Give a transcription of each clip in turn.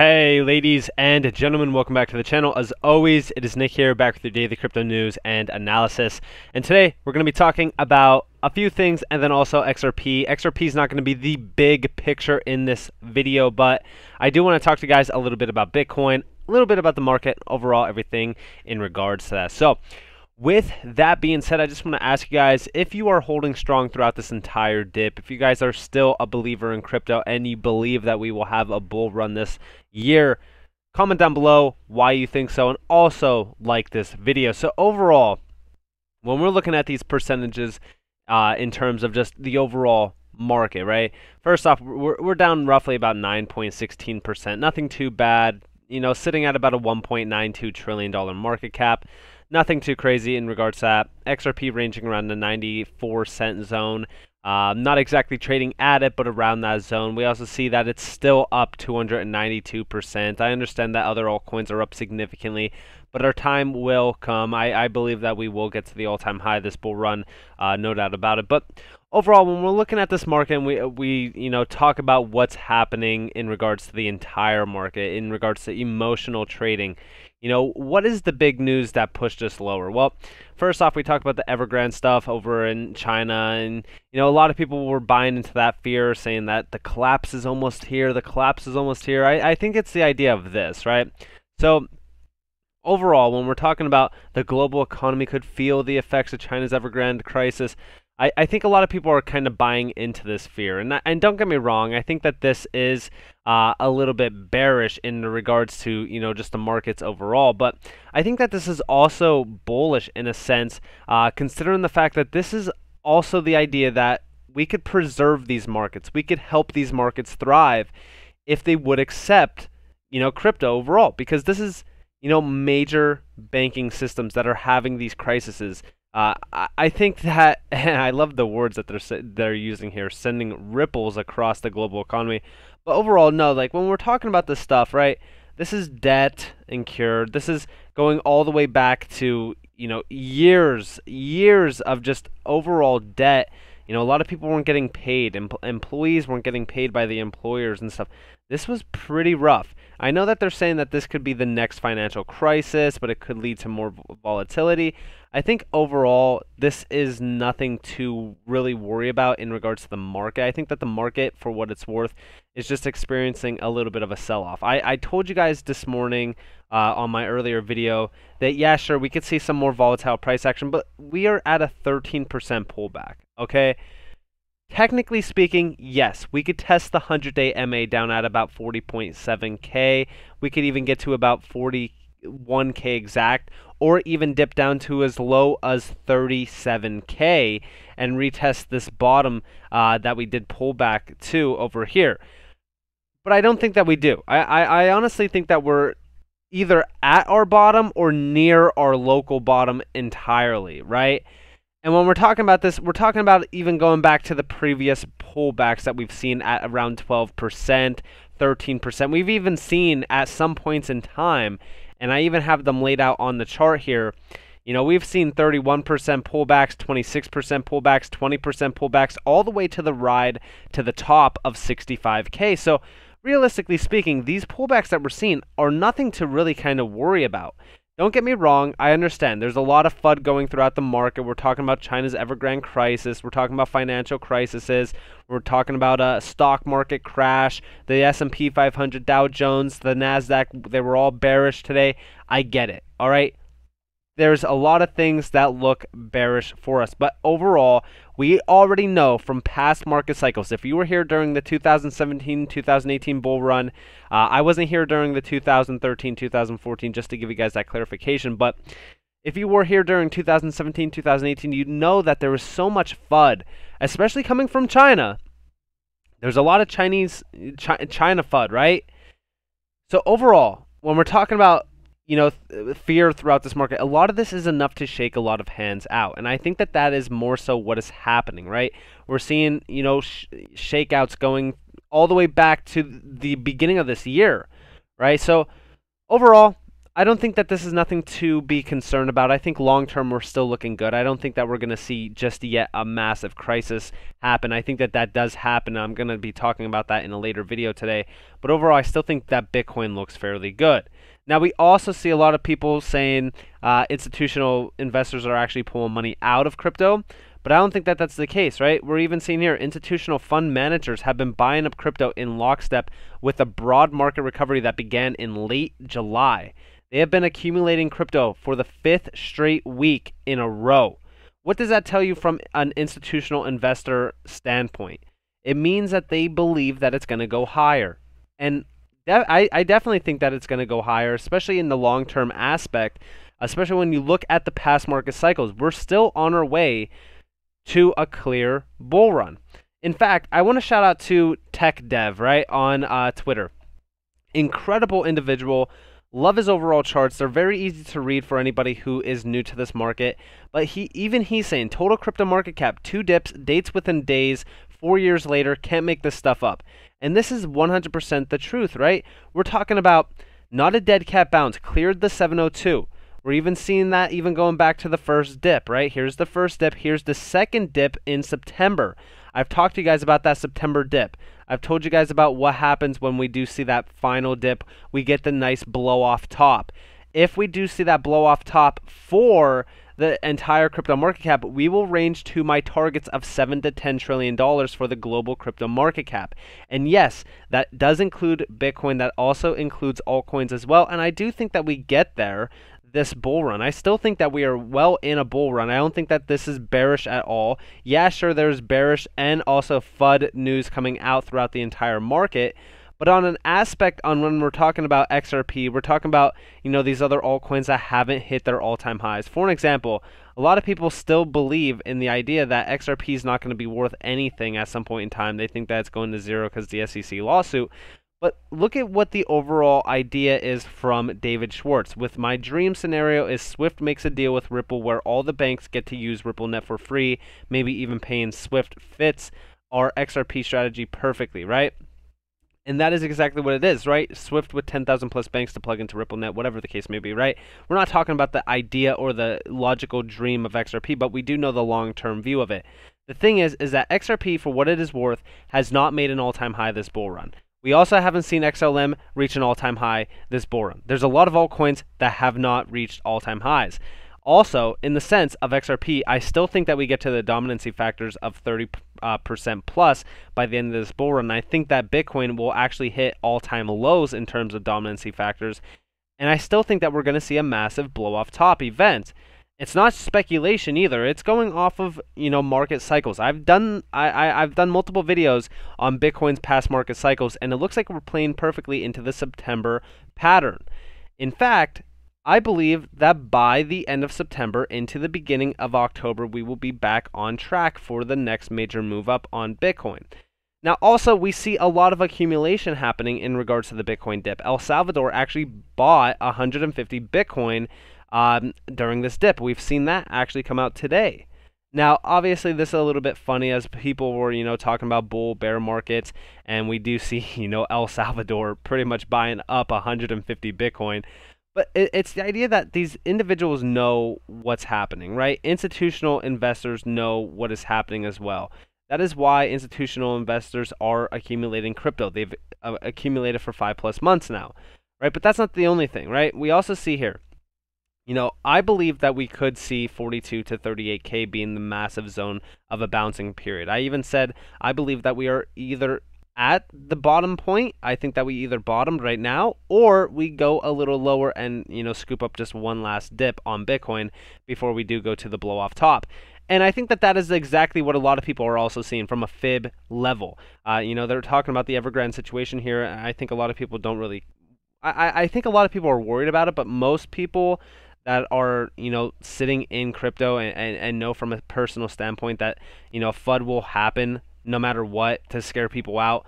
Hey, ladies and gentlemen, welcome back to the channel. As always, it is Nick here, back with your daily crypto news and analysis. And today, we're going to be talking about a few things and then also XRP. XRP is not going to be the big picture in this video, but I do want to talk to you guys a little bit about Bitcoin, a little bit about the market, overall, everything in regards to that. So, with that being said, I just want to ask you guys if you are holding strong throughout this entire dip, if you guys are still a believer in crypto and you believe that we will have a bull run this year, comment down below why you think so and also like this video. So overall, when we're looking at these percentages uh, in terms of just the overall market, right? First off, we're, we're down roughly about 9.16%. Nothing too bad. You know, sitting at about a $1.92 trillion market cap. Nothing too crazy in regards to that. XRP ranging around the 94 cent zone. Um, not exactly trading at it, but around that zone. We also see that it's still up 292%. I understand that other altcoins are up significantly, but our time will come. I, I believe that we will get to the all-time high this bull run, uh, no doubt about it. But overall, when we're looking at this market and we, we you know talk about what's happening in regards to the entire market, in regards to emotional trading, you know, what is the big news that pushed us lower? Well, first off, we talked about the Evergrande stuff over in China, and, you know, a lot of people were buying into that fear, saying that the collapse is almost here, the collapse is almost here. I, I think it's the idea of this, right? So, overall, when we're talking about the global economy could feel the effects of China's Evergrande crisis, I, I think a lot of people are kind of buying into this fear. And, and don't get me wrong, I think that this is uh, a little bit bearish in regards to, you know, just the markets overall. But I think that this is also bullish in a sense, uh, considering the fact that this is also the idea that we could preserve these markets. We could help these markets thrive if they would accept, you know, crypto overall. Because this is, you know, major banking systems that are having these crises uh, I think that I love the words that they're they're using here, sending ripples across the global economy. But overall, no. Like when we're talking about this stuff, right? This is debt incurred. This is going all the way back to you know years, years of just overall debt. You know, a lot of people weren't getting paid. Em employees weren't getting paid by the employers and stuff. This was pretty rough. I know that they're saying that this could be the next financial crisis, but it could lead to more volatility. I think overall, this is nothing to really worry about in regards to the market. I think that the market, for what it's worth, is just experiencing a little bit of a sell off. I, I told you guys this morning uh, on my earlier video that, yeah, sure, we could see some more volatile price action, but we are at a 13% pullback, okay? Technically speaking, yes, we could test the 100 day MA down at about 40.7K. We could even get to about 41K exact, or even dip down to as low as 37k and retest this bottom uh, that we did pull back to over here. But I don't think that we do. I, I, I honestly think that we're either at our bottom or near our local bottom entirely, right? And when we're talking about this, we're talking about even going back to the previous pullbacks that we've seen at around 12%, 13%. We've even seen at some points in time and I even have them laid out on the chart here. You know, we've seen 31% pullbacks, 26% pullbacks, 20% pullbacks, all the way to the ride to the top of 65K. So, realistically speaking, these pullbacks that we're seeing are nothing to really kind of worry about. Don't get me wrong, I understand. There's a lot of FUD going throughout the market. We're talking about China's Evergrande crisis. We're talking about financial crises. We're talking about a stock market crash, the S&P 500, Dow Jones, the Nasdaq, they were all bearish today. I get it. All right? There's a lot of things that look bearish for us. But overall, we already know from past market cycles. If you were here during the 2017 2018 bull run, uh, I wasn't here during the 2013 2014, just to give you guys that clarification. But if you were here during 2017 2018, you know that there was so much FUD, especially coming from China. There's a lot of Chinese China FUD, right? So overall, when we're talking about you know, th- fear throughout this market. A lot of this is enough to shake a lot of hands out, and I think that that is more so what is happening. Right? We're seeing you know sh- shakeouts going all the way back to the beginning of this year, right? So overall, I don't think that this is nothing to be concerned about. I think long term we're still looking good. I don't think that we're going to see just yet a massive crisis happen. I think that that does happen. I'm going to be talking about that in a later video today. But overall, I still think that Bitcoin looks fairly good. Now, we also see a lot of people saying uh, institutional investors are actually pulling money out of crypto. But I don't think that that's the case, right? We're even seeing here institutional fund managers have been buying up crypto in lockstep with a broad market recovery that began in late July. They have been accumulating crypto for the fifth straight week in a row. What does that tell you from an institutional investor standpoint? It means that they believe that it's going to go higher. And I, I definitely think that it's going to go higher, especially in the long term aspect, especially when you look at the past market cycles. We're still on our way to a clear bull run. In fact, I want to shout out to Tech Dev, right, on uh, Twitter. Incredible individual. Love his overall charts. They're very easy to read for anybody who is new to this market. But he even he's saying total crypto market cap, two dips, dates within days, four years later, can't make this stuff up. And this is 100% the truth, right? We're talking about not a dead cat bounce, cleared the 702. We're even seeing that even going back to the first dip, right? Here's the first dip. Here's the second dip in September. I've talked to you guys about that September dip. I've told you guys about what happens when we do see that final dip. We get the nice blow off top. If we do see that blow off top for the entire crypto market cap, we will range to my targets of 7 to 10 trillion dollars for the global crypto market cap. And yes, that does include Bitcoin, that also includes altcoins as well, and I do think that we get there this bull run. I still think that we are well in a bull run. I don't think that this is bearish at all. Yeah, sure, there's bearish and also FUD news coming out throughout the entire market. But on an aspect on when we're talking about XRP, we're talking about, you know, these other altcoins that haven't hit their all-time highs. For an example, a lot of people still believe in the idea that XRP is not going to be worth anything at some point in time. They think that it's going to zero because the SEC lawsuit. But look at what the overall idea is from David Schwartz. With my dream scenario is Swift makes a deal with Ripple where all the banks get to use RippleNet for free, maybe even paying Swift fits our XRP strategy perfectly, right? And that is exactly what it is, right? Swift with 10,000 plus banks to plug into RippleNet, whatever the case may be, right? We're not talking about the idea or the logical dream of XRP, but we do know the long-term view of it. The thing is, is that XRP, for what it is worth, has not made an all-time high this bull run. We also haven't seen XLM reach an all-time high this bull run. There's a lot of altcoins that have not reached all-time highs. Also, in the sense of XRP, I still think that we get to the dominancy factors of 30% uh, percent plus by the end of this bull run. And I think that Bitcoin will actually hit all-time lows in terms of dominancy factors. And I still think that we're going to see a massive blow-off top event. It's not speculation either. It's going off of you know market cycles. I've done I, I I've done multiple videos on Bitcoin's past market cycles, and it looks like we're playing perfectly into the September pattern. In fact, I believe that by the end of September into the beginning of October, we will be back on track for the next major move up on Bitcoin. Now, also, we see a lot of accumulation happening in regards to the Bitcoin dip. El Salvador actually bought 150 Bitcoin um, during this dip. We've seen that actually come out today. Now, obviously, this is a little bit funny as people were, you know, talking about bull bear markets, and we do see, you know, El Salvador pretty much buying up 150 Bitcoin. But it's the idea that these individuals know what's happening, right? Institutional investors know what is happening as well. That is why institutional investors are accumulating crypto. They've uh, accumulated for five plus months now, right? But that's not the only thing, right? We also see here you know, I believe that we could see 42 to 38K being the massive zone of a bouncing period. I even said I believe that we are either at the bottom point. I think that we either bottomed right now or we go a little lower and, you know, scoop up just one last dip on Bitcoin before we do go to the blow off top. And I think that that is exactly what a lot of people are also seeing from a fib level. Uh, you know, they're talking about the Evergrande situation here. I think a lot of people don't really. I, I think a lot of people are worried about it, but most people that are you know sitting in crypto and, and, and know from a personal standpoint that you know FUD will happen no matter what to scare people out.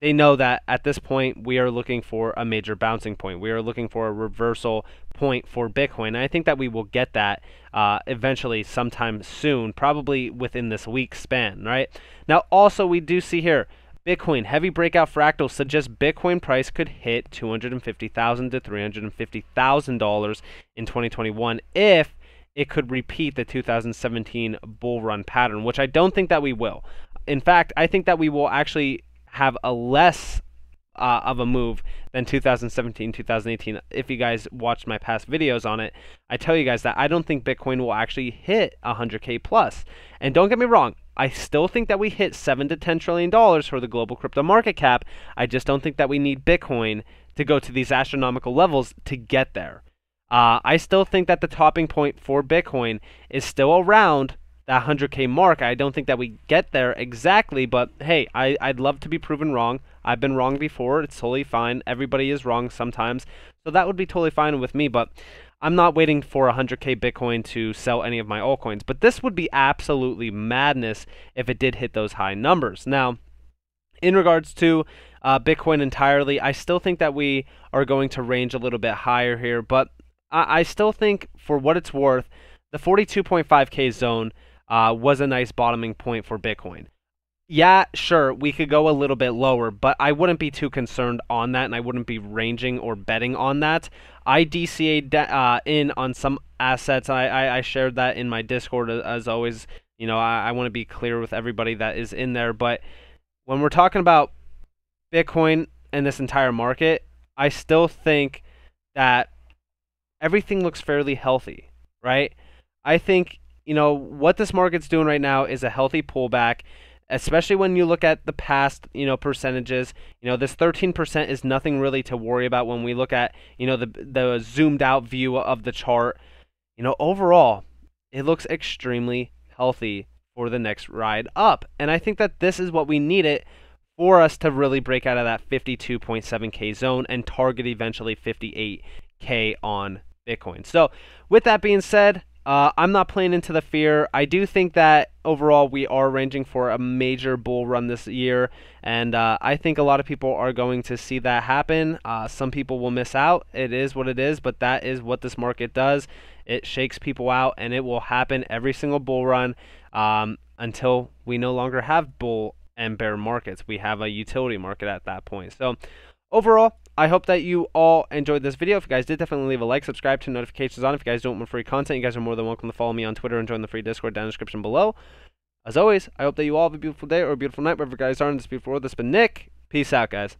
They know that at this point we are looking for a major bouncing point. We are looking for a reversal point for Bitcoin. And I think that we will get that uh, eventually sometime soon, probably within this week span, right? Now, also, we do see here Bitcoin heavy breakout fractal suggests Bitcoin price could hit 250,000 to three hundred and fifty thousand dollars in 2021 if it could repeat the 2017 bull run pattern, which I don't think that we will. In fact, I think that we will actually have a less uh, of a move than 2017, 2018. If you guys watched my past videos on it, I tell you guys that I don't think Bitcoin will actually hit 100k plus. And don't get me wrong, I still think that we hit 7 to 10 trillion dollars for the global crypto market cap. I just don't think that we need Bitcoin to go to these astronomical levels to get there. Uh, I still think that the topping point for Bitcoin is still around that 100k mark. I don't think that we get there exactly, but hey, I, I'd love to be proven wrong. I've been wrong before. It's totally fine. Everybody is wrong sometimes. So that would be totally fine with me, but I'm not waiting for 100k Bitcoin to sell any of my altcoins. But this would be absolutely madness if it did hit those high numbers. Now, in regards to uh, Bitcoin entirely, I still think that we are going to range a little bit higher here, but I, I still think for what it's worth, the 42.5k zone uh, was a nice bottoming point for Bitcoin. Yeah, sure, we could go a little bit lower, but I wouldn't be too concerned on that, and I wouldn't be ranging or betting on that. I DCA uh, in on some assets. I, I, I, shared that in my Discord as always. You know, I, I want to be clear with everybody that is in there, but when we're talking about Bitcoin and this entire market, I still think that everything looks fairly healthy, right? I think you know, what this market's doing right now is a healthy pullback, especially when you look at the past, you know, percentages. You know, this 13% is nothing really to worry about when we look at, you know, the the zoomed out view of the chart. You know, overall, it looks extremely healthy for the next ride up. And I think that this is what we need it for us to really break out of that 52.7k zone and target eventually 58k on Bitcoin. So, with that being said, uh, I'm not playing into the fear. I do think that overall we are ranging for a major bull run this year, and uh, I think a lot of people are going to see that happen. Uh, some people will miss out. It is what it is, but that is what this market does. It shakes people out, and it will happen every single bull run um, until we no longer have bull and bear markets. We have a utility market at that point. So overall, I hope that you all enjoyed this video. If you guys did, definitely leave a like, subscribe, turn notifications on. If you guys don't want free content, you guys are more than welcome to follow me on Twitter and join the free Discord down in the description below. As always, I hope that you all have a beautiful day or a beautiful night wherever you guys are in this beautiful world. This has been Nick. Peace out, guys.